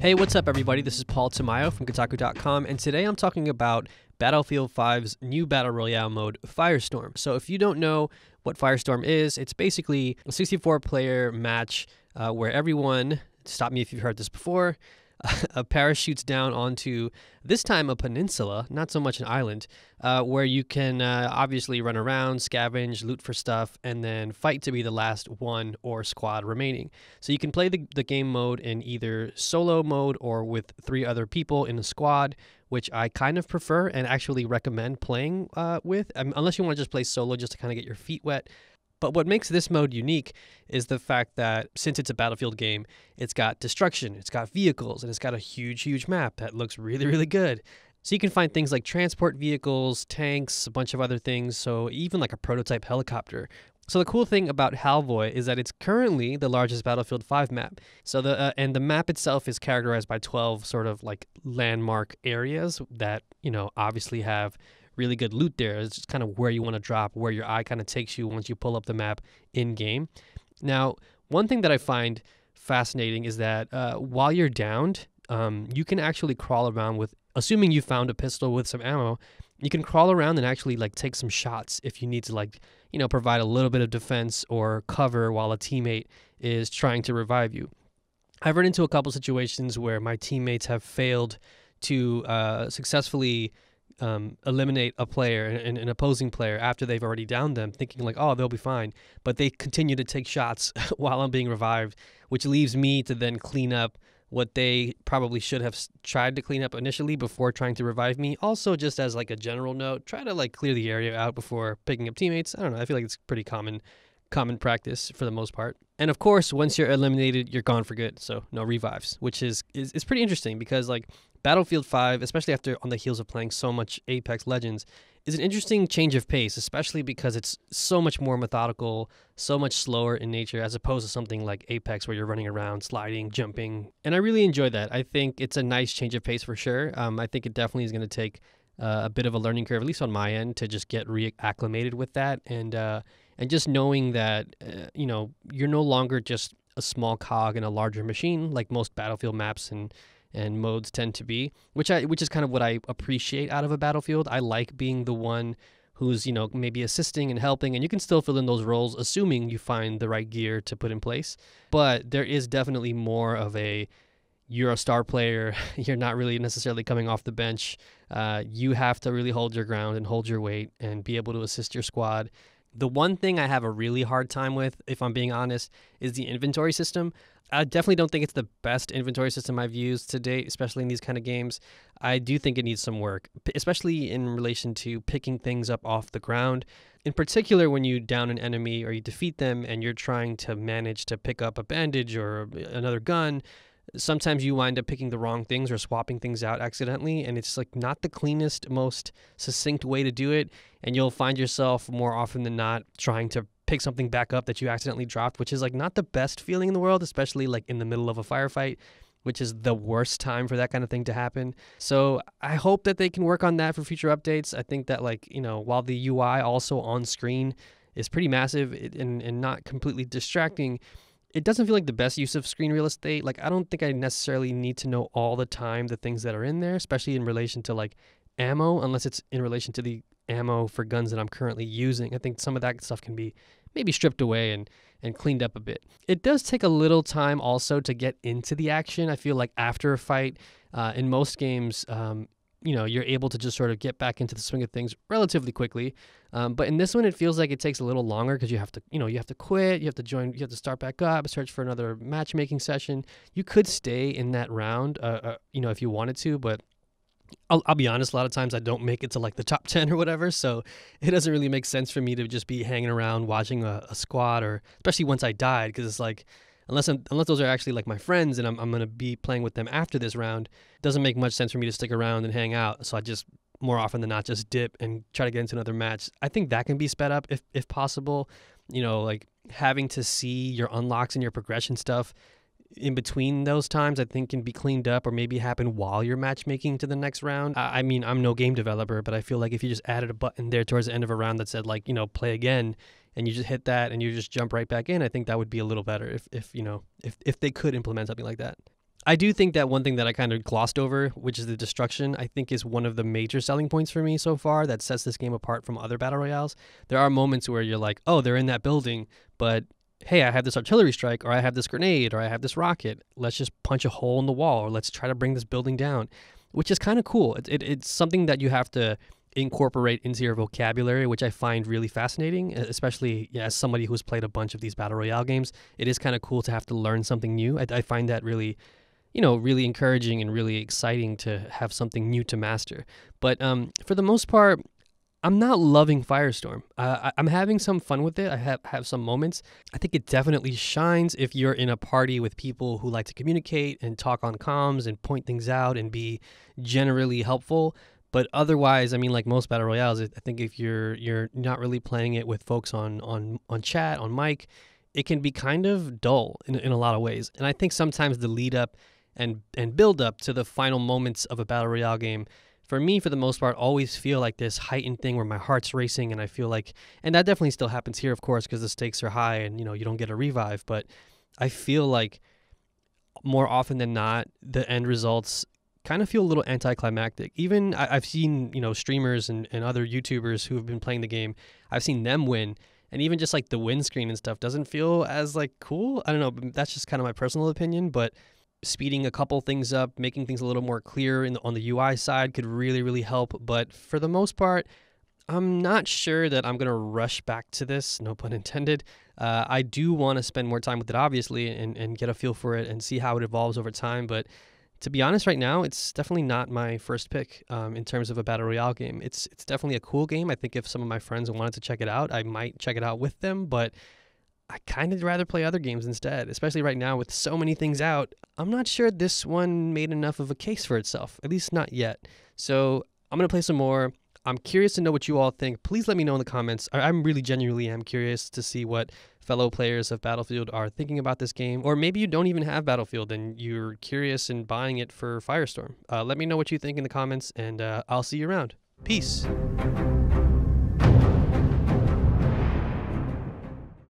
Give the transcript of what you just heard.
Hey, what's up, everybody? This is Paul Tamayo from Kotaku.com, and today I'm talking about Battlefield 5's new Battle Royale mode, Firestorm. So, if you don't know what Firestorm is, it's basically a 64 player match uh, where everyone, stop me if you've heard this before, a parachutes down onto this time a peninsula, not so much an island, uh, where you can uh, obviously run around, scavenge, loot for stuff, and then fight to be the last one or squad remaining. So you can play the, the game mode in either solo mode or with three other people in a squad, which I kind of prefer and actually recommend playing uh, with, um, unless you want to just play solo just to kind of get your feet wet. But what makes this mode unique is the fact that since it's a battlefield game, it's got destruction, it's got vehicles, and it's got a huge, huge map that looks really, really good. So you can find things like transport vehicles, tanks, a bunch of other things, so even like a prototype helicopter. So the cool thing about Halvoy is that it's currently the largest Battlefield 5 map. So the uh, and the map itself is characterized by 12 sort of like landmark areas that, you know, obviously have really good loot there. It's just kind of where you want to drop, where your eye kind of takes you once you pull up the map in game. Now, one thing that I find fascinating is that uh, while you're downed, um, you can actually crawl around with, assuming you found a pistol with some ammo, you can crawl around and actually like take some shots if you need to like, you know, provide a little bit of defense or cover while a teammate is trying to revive you. I've run into a couple situations where my teammates have failed to uh, successfully um, eliminate a player, an, an, opposing player, after they've already downed them, thinking like, oh, they'll be fine. But they continue to take shots while I'm being revived, which leaves me to then clean up what they probably should have tried to clean up initially before trying to revive me. Also, just as like a general note, try to like clear the area out before picking up teammates. I don't know. I feel like it's pretty common common practice for the most part. And of course, once you're eliminated, you're gone for good. So no revives, which is is, is pretty interesting because like Battlefield 5, especially after on the heels of playing so much Apex Legends, is an interesting change of pace, especially because it's so much more methodical, so much slower in nature, as opposed to something like Apex where you're running around, sliding, jumping. And I really enjoy that. I think it's a nice change of pace for sure. Um, I think it definitely is going to take uh, a bit of a learning curve, at least on my end, to just get reacclimated with that, and uh, and just knowing that uh, you know you're no longer just a small cog in a larger machine like most Battlefield maps and and modes tend to be, which I which is kind of what I appreciate out of a battlefield. I like being the one who's you know maybe assisting and helping and you can still fill in those roles assuming you find the right gear to put in place. But there is definitely more of a you're a star player. You're not really necessarily coming off the bench. Uh, you have to really hold your ground and hold your weight and be able to assist your squad the one thing I have a really hard time with, if I'm being honest, is the inventory system. I definitely don't think it's the best inventory system I've used to date, especially in these kind of games. I do think it needs some work, especially in relation to picking things up off the ground. In particular, when you down an enemy or you defeat them and you're trying to manage to pick up a bandage or uh, another gun, sometimes you wind up picking the wrong things or swapping things out accidentally and it's like not the cleanest most succinct way to do it and you'll find yourself more often than not trying to pick something back up that you accidentally dropped which is like not the best feeling in the world especially like in the middle of a firefight which is the worst time for that kind of thing to happen. So i hope that they can work on that for future updates. I think that like you know while the ui also on screen is pretty massive and, and not completely distracting it doesn't feel like the best use of screen real estate. Like I don't think I necessarily need to know all the time the things that are in there, especially in relation to like ammo, unless it's in relation to the ammo for guns that I'm currently using. I think some of that stuff can be maybe stripped away and and cleaned up a bit. It does take a little time also to get into the action. I feel like after a fight, uh, in most games, um, you know you're able to just sort of get back into the swing of things relatively quickly. Um, but in this one it feels like it takes a little longer because you have to you know you have to quit you have to join you have to start back up search for another matchmaking session. You could stay in that round uh, uh, you know if you wanted to but I'll, I'll be honest a lot of times i don't make it to like the top 10 or whatever so it doesn't really make sense for me to just be hanging around watching a, a squad or especially once i died because it's like unless I'm, unless those are actually like my friends and I'm, I'm going to be playing with them after this round, doesn't make much sense for me to stick around and hang out. So I just more often than not just dip and try to get into another match. I think that can be sped up if if possible. You know, like having to see your unlocks and your progression stuff in between those times, I think can be cleaned up or maybe happen while you're matchmaking to the next round. I, I mean, I'm no game developer, but I feel like if you just added a button there towards the end of a round that said like, you know, play again, and you just hit that and you just jump right back in, I think that would be a little better if, if you know if, if they could implement something like that. I do think that one thing that I kind of glossed over, which is the destruction, I think is one of the major selling points for me so far that sets this game apart from other battle royales. There are moments where you're like, oh, they're in that building, but hey, I have this artillery strike, or I have this grenade, or I have this rocket. Let's just punch a hole in the wall, or let's try to bring this building down, which is kind of cool. It, it, it's something that you have to incorporate into your vocabulary, which I find really fascinating, especially yeah, as somebody who's played a bunch of these battle royale games. It is kind of cool to have to learn something new. I, I find that really you know, really encouraging and really exciting to have something new to master. But um, for the most part, I'm not loving Firestorm. Uh, I'm having some fun with it. I have, have some moments. I think it definitely shines if you're in a party with people who like to communicate and talk on comms and point things out and be generally helpful. But otherwise, I mean, like most battle royales, I think if you're you're not really playing it with folks on on on chat on mic, it can be kind of dull in in a lot of ways. And I think sometimes the lead up and and build up to the final moments of a battle royale game for me for the most part always feel like this heightened thing where my heart's racing and i feel like and that definitely still happens here of course because the stakes are high and you know you don't get a revive but i feel like more often than not the end results kind of feel a little anticlimactic even I, have seen you know streamers and, and other youtubers who have been playing the game i've seen them win and even just like the win screen and stuff doesn't feel as like cool i don't know that's just kind of my personal opinion but speeding a couple things up, making things a little more clear in the, on the UI side could really, really help. But for the most part, I'm not sure that I'm going to rush back to this, no pun intended. Uh, I do want to spend more time with it, obviously, and, and get a feel for it and see how it evolves over time. But to be honest, right now, it's definitely not my first pick um, in terms of a battle royale game. It's it's definitely a cool game. I think if some of my friends wanted to check it out, I might check it out with them. But I kind of rather play other games instead, especially right now with so many things out. I'm not sure this one made enough of a case for itself, at least not yet. So I'm going to play some more. I'm curious to know what you all think. Please let me know in the comments. I'm really genuinely am curious to see what fellow players of Battlefield are thinking about this game. Or maybe you don't even have Battlefield and you're curious in buying it for Firestorm. Uh, let me know what you think in the comments, and uh, I'll see you around. Peace.